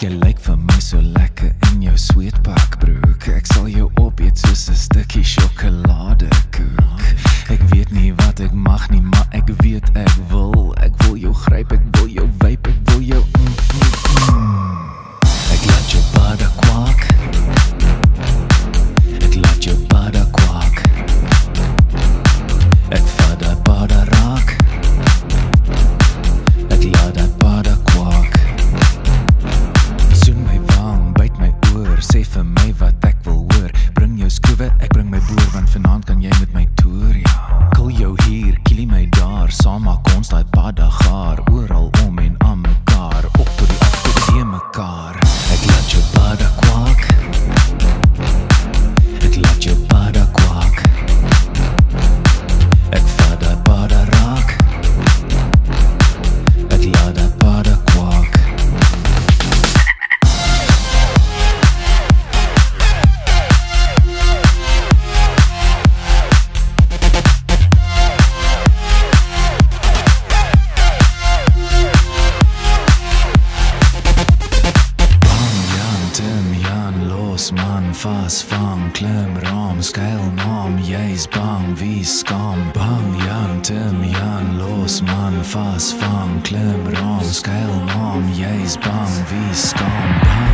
Jy lyk vir my so lekker in jou sweetpakbroek. Ek sal jou opeet soos 'n stukkie sjokoladekoek. Ek weet nie wat ek mag nie, maar ek weet ek wil. Ek wil jou gryp, ek wil saam maak ons daai padda gaar oral om en aan mekaar, op tot die af tot die mekaar. Ek laat jou padda Jan, los man, vasvang, klim ram, skuil naam, jy's bang, wie skam? Bang Jan, Tim Jan, los man, vasvang, klim ram, skuil naam, jy's bang, wie skam? Bang